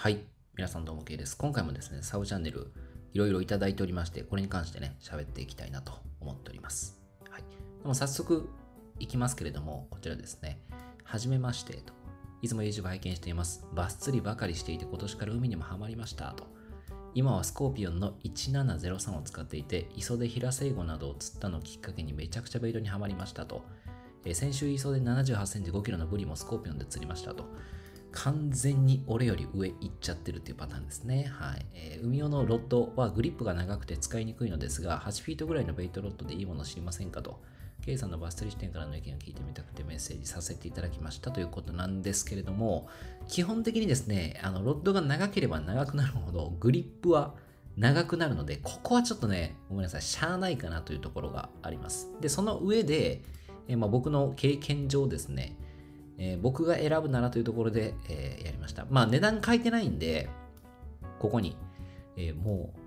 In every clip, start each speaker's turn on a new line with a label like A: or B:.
A: はい。皆さんどうも K です。今回もですね、サブチャンネルいろいろいただいておりまして、これに関してね、喋っていきたいなと思っております。はい。でも早速いきますけれども、こちらですね。はじめましてと。いつも YouTube 拝見しています。バス釣りばかりしていて今年から海にもハマりましたと。今はスコーピオンの1703を使っていて、磯でヒラセイゴなどを釣ったのをきっかけにめちゃくちゃベイトにはまりましたと。え先週磯で78センチ5キロのブリもスコーピオンで釣りましたと。完全に俺より上行っちゃってるっていうパターンですね。はい。えー海用のロッドはグリップが長くて使いにくいのですが、8フィートぐらいのベイトロッドでいいもの知りませんかと。K さんのバス釣り視点からの意見を聞いてみたくてメッセージさせていただきましたということなんですけれども、基本的にですね、あのロッドが長ければ長くなるほど、グリップは長くなるので、ここはちょっとね、ごめんなさい、しゃあないかなというところがあります。で、その上で、えまあ、僕の経験上ですね、えー僕が選ぶならというところで、えーやりました。まあ値段書いてないんで、ここに、えーもう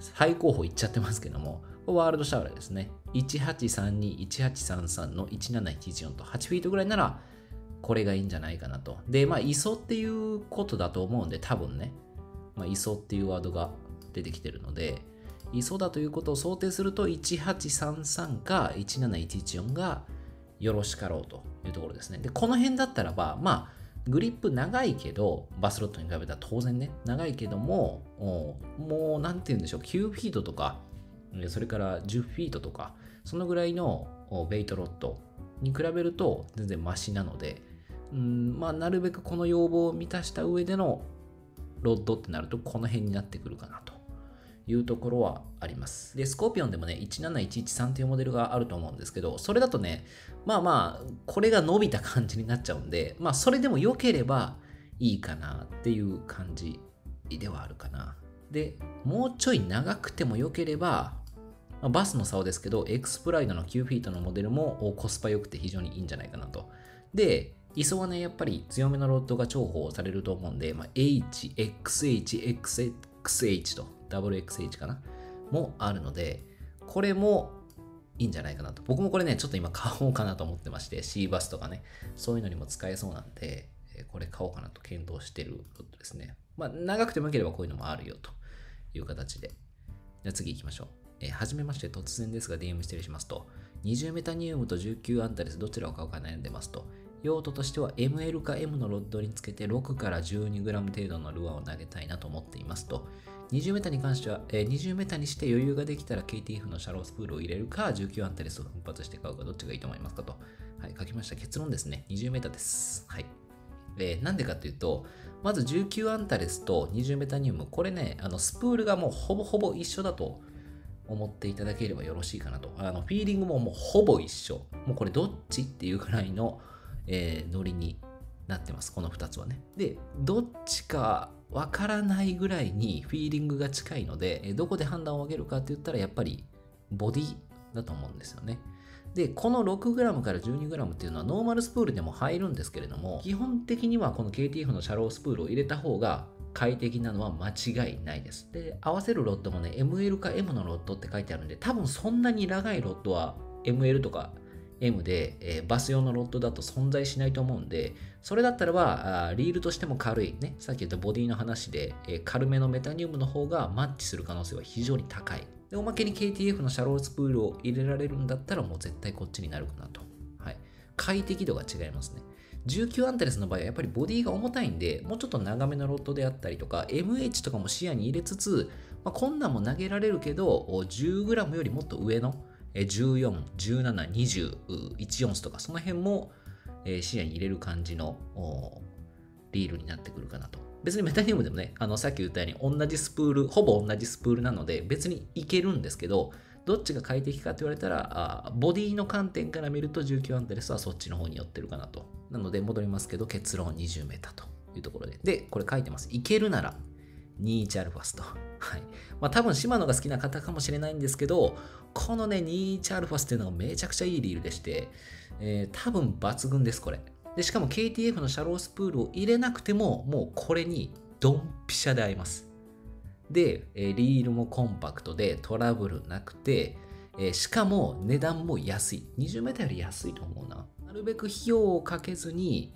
A: 最高峰いっちゃってますけども、ワールドシャワーですね。1832、1833の1714と8フィートぐらいなら、これがいいんじゃないかなと。で、まあ、磯っていうことだと思うんで、多分ね、まあ、磯っていうワードが出てきてるので、磯だということを想定すると、1833か17114がよろしかろうというところですね。で、この辺だったらば、まあ、グリップ長いけど、バスロットに比べたら当然ね、長いけども、もう、なんて言うんでしょう、9フィートとか、それから10フィートとか、そのぐらいのベイトロットに比べると全然マシなので、うんまあ、なるべくこの要望を満たした上でのロッドってなると、この辺になってくるかなと。いうところはあります。で、スコーピオンでもね、17113というモデルがあると思うんですけど、それだとね、まあまあ、これが伸びた感じになっちゃうんで、まあ、それでも良ければいいかなっていう感じではあるかな。で、もうちょい長くても良ければ、まあバスの竿ですけど、エクスプライドの9フィートのモデルもコスパ良くて非常にいいんじゃないかなと。で、磯はね、やっぱり強めのロッドが重宝されると思うんで、まあ、H、XH、XH と、WXH かな？もあるので、これもいいんじゃないかなと。僕もこれね、ちょっと今買おうかなと思ってまして、C バスとかね、そういうのにも使えそうなんで、これ買おうかなと検討してるロッドですね。まあ、長くてもよければこういうのもあるよという形で。じゃあ次行きましょう。えーはじめまして、突然ですが DM 失礼しますと、20メタニウムと19アンタレスどちらを買うか悩んでますと、用途としては ML か M のロッドにつけて6から 12g 程度のルアーを投げたいなと思っていますと、20メーターに関しては、えー20メーターにして余裕ができたら KTF のシャロースプールを入れるか、19アンタレスを奮発して買うか、どっちがいいと思いますかと。はい、書きました。結論ですね。20メーターです。はい。えーなんでかというと、まず19アンタレスと20メタニウム、これね、あのスプールがもうほぼほぼ一緒だと思っていただければよろしいかなと。あのフィーリングももうほぼ一緒。もうこれどっちっていうくらいの、えーノリになってます。この2つはね。で、どっちかわからないぐらいにフィーリングが近いので、どこで判断を上げるかって言ったらやっぱりボディだと思うんですよね。で、この 6g から 12g っていうのはノーマルスプールでも入るんですけれども、基本的にはこの KTF のシャロースプールを入れた方が快適なのは間違いないです。で、合わせるロッドもね、ML か M のロッドって書いてあるんで、多分そんなに長いロッドは ML とか M で、えーバス用のロッドだと存在しないと思うんで、それだったらば、リールとしても軽い、ね、さっき言ったボディの話で、えー軽めのメタニウムの方がマッチする可能性は非常に高い。で、おまけに KTF のシャロースプールを入れられるんだったらもう絶対こっちになるかなと。はい。快適度が違いますね。19アンタレスの場合はやっぱりボディが重たいんで、もうちょっと長めのロッドであったりとか、MH とかも視野に入れつつ、まあ、こんなんも投げられるけど、10g よりもっと上の14、17、20、1オンスとか、その辺も視野に入れる感じのリールになってくるかなと。別にメタニウムでもね、あのさっき言ったように同じスプール、ほぼ同じスプールなので別にいけるんですけど、どっちが快適かって言われたら、あボディの観点から見ると19アンタレスはそっちの方に寄ってるかなと。なので戻りますけど、結論20メーターというところで。で、これ書いてます。いけるなら21アルファスと。はい。まあ多分シマノが好きな方かもしれないんですけど、このね、21アルファスっていうのがめちゃくちゃいいリールでして、えー多分抜群です、これ。で、しかも KTF のシャロースプールを入れなくても、もうこれにドンピシャで合います。で、えーリールもコンパクトでトラブルなくて、えーしかも値段も安い。20メーターより安いと思うな。なるべく費用をかけずに、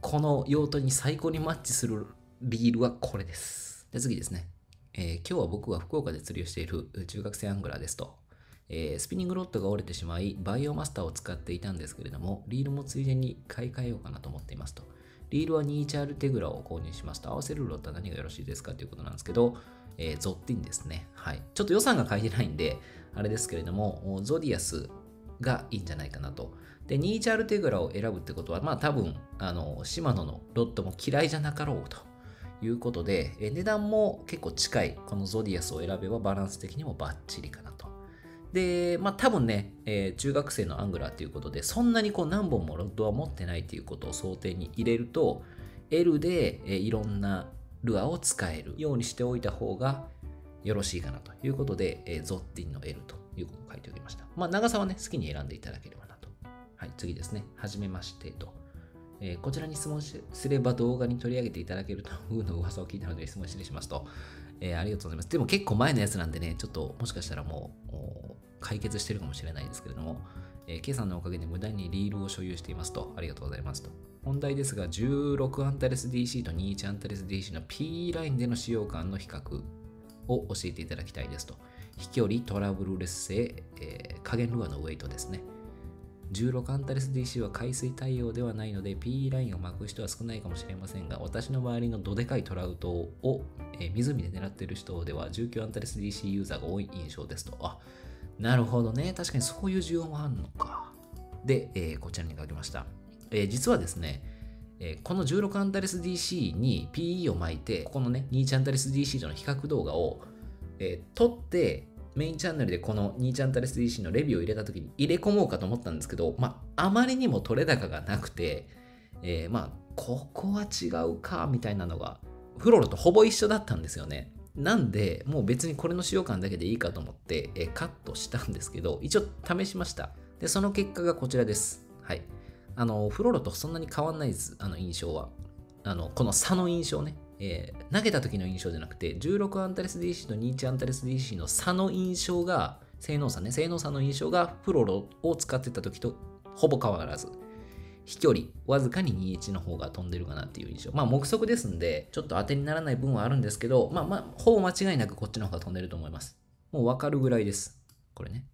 A: この用途に最高にマッチするリールはこれです。で、次ですね。えー今日は僕は福岡で釣りをしている中学生アングラーですと。えースピニングロッドが折れてしまい、バイオマスターを使っていたんですけれども、リールもついでに買い替えようかなと思っていますと。リールは 21R テグラを購入しますと、合わせるロッドは何がよろしいですかということなんですけど、えーゾッティンですね。はい。ちょっと予算が書いてないんで、あれですけれども、ゾディアスがいいんじゃないかなと。で、21R テグラを選ぶってことは、まあ多分、あの、シマノのロッドも嫌いじゃなかろうと。いうことで、え値段も結構近い、このゾディアスを選べばバランス的にもバッチリかなと。で、まあ多分ね、えー中学生のアングラーということで、そんなにこう何本もロッドは持ってないということを想定に入れると、L で、えいろんなルアーを使えるようにしておいた方がよろしいかなということで、えーゾッティンの L ということを書いておきました。まあ長さはね、好きに選んでいただければなと。はい、次ですね。はじめましてと。えーこちらに質問すれば動画に取り上げていただけるというの噂を聞いたので質問失礼しますと、えーありがとうございます。でも結構前のやつなんでね、ちょっともしかしたらもう解決してるかもしれないですけれども、えー、K さんのおかげで無駄にリールを所有していますと、ありがとうございますと。本題ですが、16アンタレス DC と21アンタレス DC の P ラインでの使用感の比較を教えていただきたいですと。飛距離、トラブル劣勢、えー加減ルアーのウェイトですね。16アンタレス DC は海水対応ではないので PE ラインを巻く人は少ないかもしれませんが私の周りのどでかいトラウトを、えー湖で狙っている人では19アンタレス DC ユーザーが多い印象ですと。あなるほどね。確かにそういう需要もあるのか。で、えーこちらに書きました、えー実はですねえーこの16アンタレス DC に PE を巻いてここのね21アンタレス DC との比較動画を、えー撮ってメインチャンネルでこの2チャンタレス DC のレビューを入れた時に入れ込もうかと思ったんですけど、まあ、あまりにも取れ高がなくて、えーまあ、ここは違うか、みたいなのが、フロロとほぼ一緒だったんですよね。なんで、もう別にこれの使用感だけでいいかと思って、えーカットしたんですけど、一応試しました。で、その結果がこちらです。はい。あの、フロロとそんなに変わんないです、あの印象は。あの、この差の印象ね。えー投げた時の印象じゃなくて、16アンタレス DC と21アンタレス DC の差の印象が、性能差ね、性能差の印象がフロロを使ってた時とほぼ変わらず。飛距離、わずかに21の方が飛んでるかなっていう印象。まあ、目測ですんで、ちょっと当てにならない分はあるんですけど、まあまあ、ほぼ間違いなくこっちの方が飛んでると思います。もうわかるぐらいです。これね。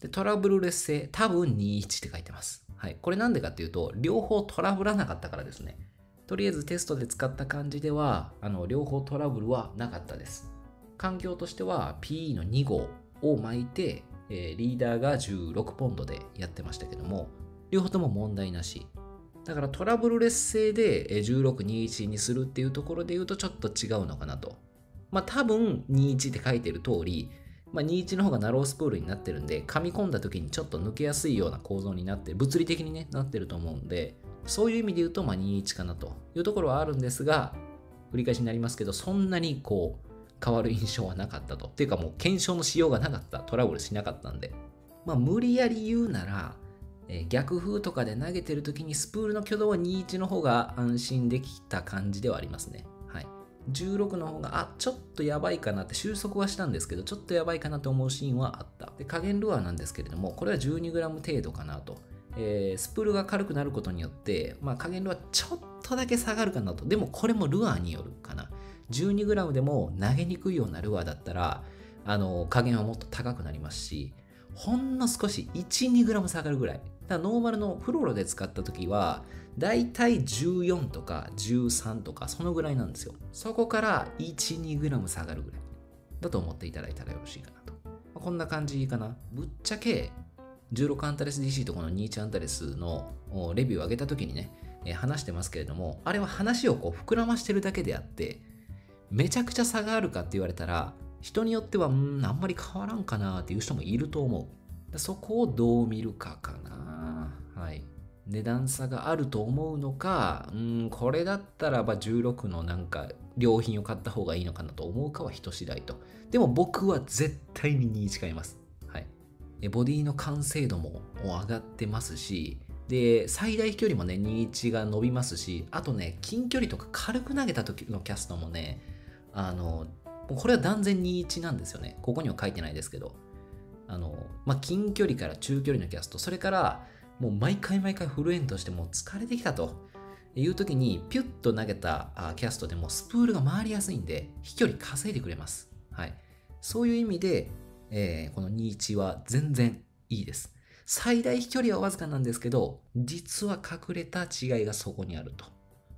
A: で、トラブル劣勢、多分21って書いてます。はい。これなんでかっていうと、両方トラブらなかったからですね。とりあえずテストで使った感じでは、あの、両方トラブルはなかったです。環境としては PE の2号を巻いて、えーリーダーが16ポンドでやってましたけども、両方とも問題なし。だからトラブル劣勢で1621にするっていうところで言うとちょっと違うのかなと。まあ多分21って書いてる通り、まあ、21の方がナロースプールになってるんで、噛み込んだ時にちょっと抜けやすいような構造になって、物理的にね、なってると思うんで、そういう意味で言うと、まあ21かなというところはあるんですが、繰り返しになりますけど、そんなにこう、変わる印象はなかったと。っていうかもう検証のしようがなかった。トラブルしなかったんで。まあ無理やり言うなら、えー逆風とかで投げてる時にスプールの挙動は21の方が安心できた感じではありますね。はい。16の方が、あ、ちょっとやばいかなって収束はしたんですけど、ちょっとやばいかなと思うシーンはあった。で、加減ルアーなんですけれども、これは 12g 程度かなと。えースプールが軽くなることによって、まあ、加減ルアーちょっとだけ下がるかなと。でもこれもルアーによるかな。12g でも投げにくいようなルアーだったら、あの、加減はもっと高くなりますし、ほんの少し 1,2g 下がるぐらい。だらノーマルのフロロで使った時は、だいたい14とか13とかそのぐらいなんですよ。そこから1、2g 下がるぐらい。だと思っていただいたらよろしいかなと。まこんな感じかな。ぶっちゃけ、16アンタレス DC とこの21アンタレスのレビューを上げた時にね、話してますけれども、あれは話をこう膨らましてるだけであって、めちゃくちゃ差があるかって言われたら、人によっては、うん、あんまり変わらんかなっていう人もいると思う。そこをどう見るかかな。はい。値段差があると思うのか、うん、これだったらば16のなんか良品を買った方がいいのかなと思うかは人次第と。でも僕は絶対に21買います。ボディの完成度も上がってますし、で、最大飛距離もね、21が伸びますし、あとね、近距離とか軽く投げた時のキャストもね、あの、これは断然21なんですよね。ここには書いてないですけど。あの、まあ、近距離から中距離のキャスト、それから、もう毎回毎回フルエンとしてもう疲れてきたと。いう時にピュッと投げたキャストでもスプールが回りやすいんで飛距離稼いでくれます。はい。そういう意味で、えー、この21は全然いいです。最大飛距離はわずかなんですけど、実は隠れた違いがそこにあると。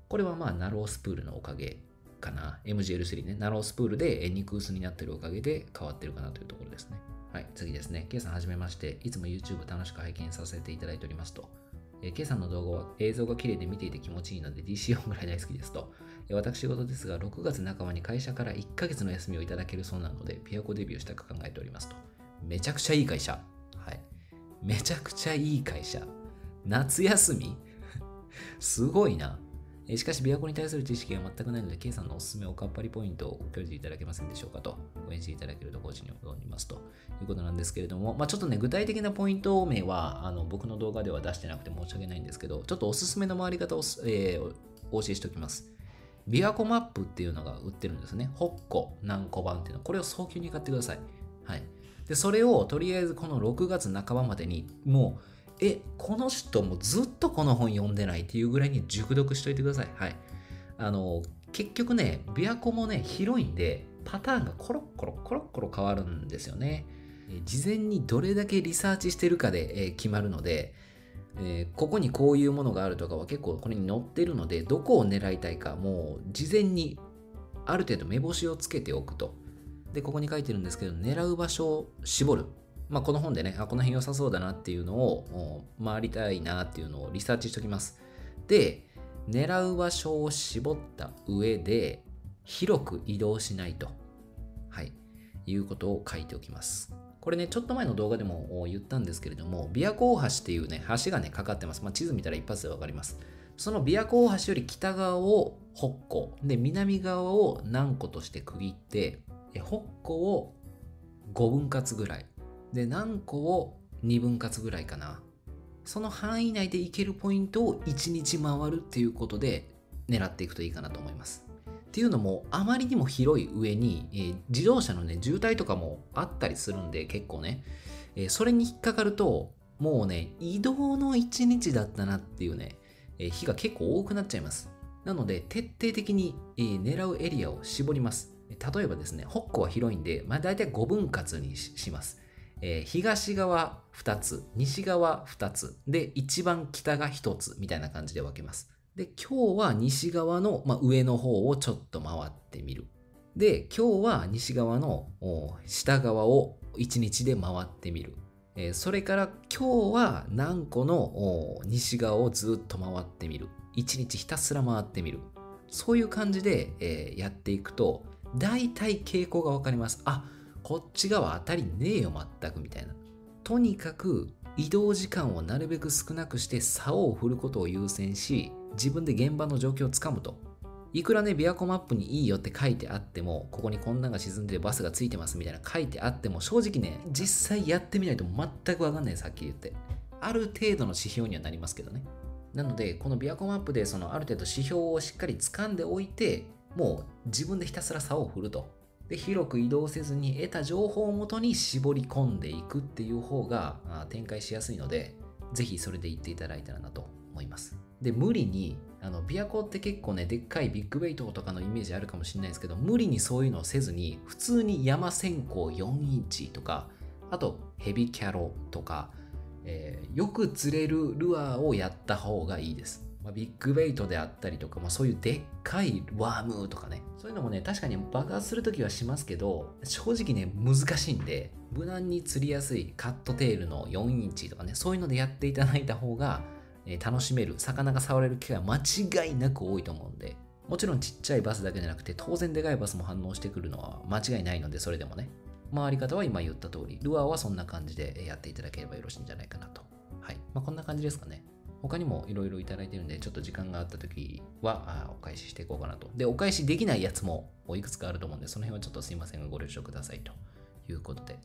A: これはまあナロースプールのおかげかな。MGL3 ね。ナロースプールでニクースになってるおかげで変わってるかなというところですね。はい、次ですね。K さんはじめまして。いつも YouTube 楽しく拝見させていただいておりますと。えー、K さんの動画は映像が綺麗で見ていて気持ちいいので DC4 ぐらい大好きですと。私事ですが、6月半ばに会社から1ヶ月の休みをいただけるそうなので、ピアコデビューしたく考えておりますと。めちゃくちゃいい会社。はい。めちゃくちゃいい会社。夏休み？すごいな。しかし、琵琶湖に対する知識が全くないので、K さんのおすすめおかっぱりポイントをご教示いただけませんでしょうかと、ご返信いただけるとご自に思いますということなんですけれども、まあ、ちょっとね、具体的なポイント名はあの僕の動画では出してなくて申し訳ないんですけど、ちょっとおすすめの回り方を、えー、お教えしておきます。琵琶湖マップっていうのが売ってるんですね。北湖何個版っていうの。これを早急に買ってください。はい。で、それをとりあえずこの6月半ばまでにもう、え、この人もずっとこの本読んでないっていうぐらいに熟読しといてください。はい。あの、結局ね、琵琶湖もね、広いんで、パターンがコロッコロコロッコロ変わるんですよね。事前にどれだけリサーチしてるかでえ決まるので、えここにこういうものがあるとかは結構これに載ってるので、どこを狙いたいか、もう事前にある程度目星をつけておくと。で、ここに書いてるんですけど、狙う場所を絞る。まあ、この本でね、あ、この辺良さそうだなっていうのを回りたいなっていうのをリサーチしておきます。で、狙う場所を絞った上で広く移動しないと、はい、いうことを書いておきます。これね、ちょっと前の動画でも言ったんですけれども、琵琶湖大橋っていうね、橋がね、かかってます。まあ、地図見たら一発でわかります。その琵琶湖大橋より北側を北湖、で、南側を南湖として区切って、北湖を5分割ぐらい、で、南湖を2分割ぐらいかな。その範囲内で行けるポイントを1日回るっていうことで狙っていくといいかなと思います。っていうのもあまりにも広い上に、えー、自動車のね渋滞とかもあったりするんで結構ね、えー、それに引っかかるともうね移動の1日だったなっていうね、えー、日が結構多くなっちゃいます。なので徹底的に、え狙うエリアを絞ります。例えばですね、北湖は広いんで、まあ、大体5分割にします。えー、東側2つ、西側2つ、で、一番北が1つみたいな感じで分けます。で、今日は西側の、まあ、上の方をちょっと回ってみる。で、今日は西側の下側を1日で回ってみる。えー、それから今日は何個の西側をずっと回ってみる。1日ひたすら回ってみる。そういう感じで、えー、やっていくと、大体傾向がわかります。あ、こっち側当たりねえよ全くみたいな。とにかく移動時間をなるべく少なくして竿を振ることを優先し自分で現場の状況をつかむと。いくらね、琵琶湖マップにいいよって書いてあっても、ここにこんなが沈んでバスがついてますみたいな書いてあっても、正直ね、実際やってみないと全くわかんないです、はっき言って。ある程度の指標にはなりますけどね。なので、この琵琶湖マップでそのある程度指標をしっかり掴んでおいて、もう自分でひたすら竿を振ると。で広く移動せずに得た情報をもとに絞り込んでいくっていう方が展開しやすいのでぜひそれで言っていただいたらなと思いますで無理にあの琵琶湖って結構ねでっかいビッグウェイトとかのイメージあるかもしれないですけど無理にそういうのをせずに普通に山線香4インチとかあとヘビキャロとか、えー、よく釣れるルアーをやった方がいいです。まあ、ビッグベイトであったりとか、まあ、そういうでっかいワームとかね、そういうのもね、確かに爆発するときはしますけど、正直ね、難しいんで、無難に釣りやすいカットテールの4インチとかね、そういうのでやっていただいた方が、え、楽しめる、魚が触れる機会は間違いなく多いと思うんで、もちろんちっちゃいバスだけじゃなくて、当然でかいバスも反応してくるのは間違いないので、それでもね。回り方は今言った通り、ルアーはそんな感じでやっていただければよろしいんじゃないかなと。はい。まあ、こんな感じですかね。他にもいろいろいただいてるんで、ちょっと時間があった時はお返ししていこうかなと。で、お返しできないやつもいくつかあると思うんで、その辺はちょっとすいませんがご了承くださいということで。